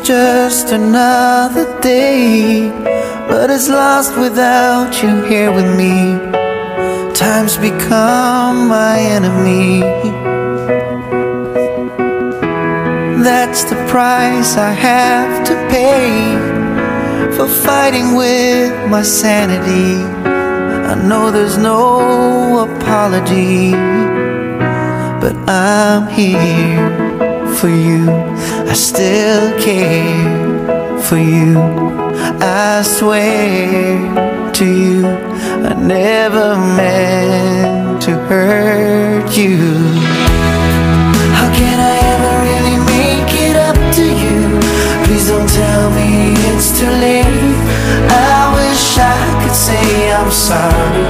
just another day, but it's lost without you here with me. Time's become my enemy. That's the price I have to pay for fighting with my sanity. I know there's no apology, but I'm here for you. I still care for you. I swear to you, I never meant to hurt you. How can I ever really make it up to you? Please don't tell me it's too late. I wish I could say I'm sorry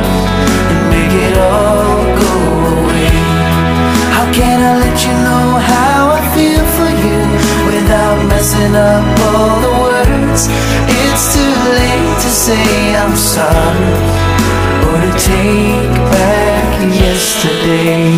and make it all go away. How can I let you or to take back yesterday.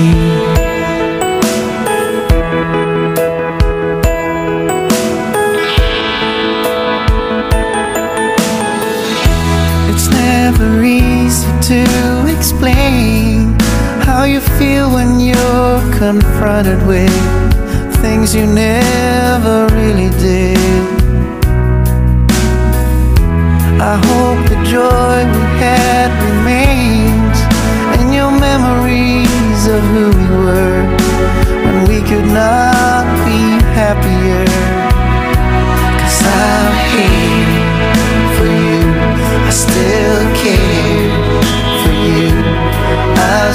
It's never easy to explain how you feel when you're confronted with things you never really did.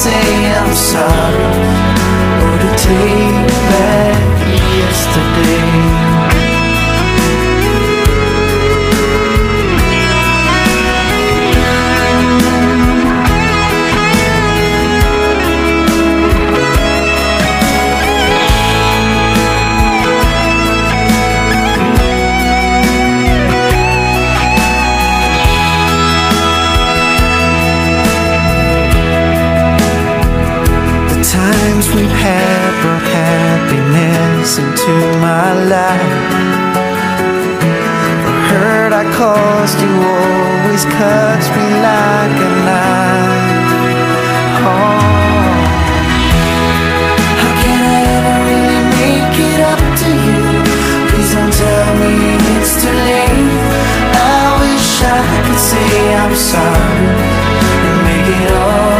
say I'm sorry or to take back yesterday. Had brought happiness into my life. The hurt I caused you always cuts me like a knife. Oh. How can I ever really make it up to you? Please don't tell me it's too late. I wish I could say I'm sorry and make it all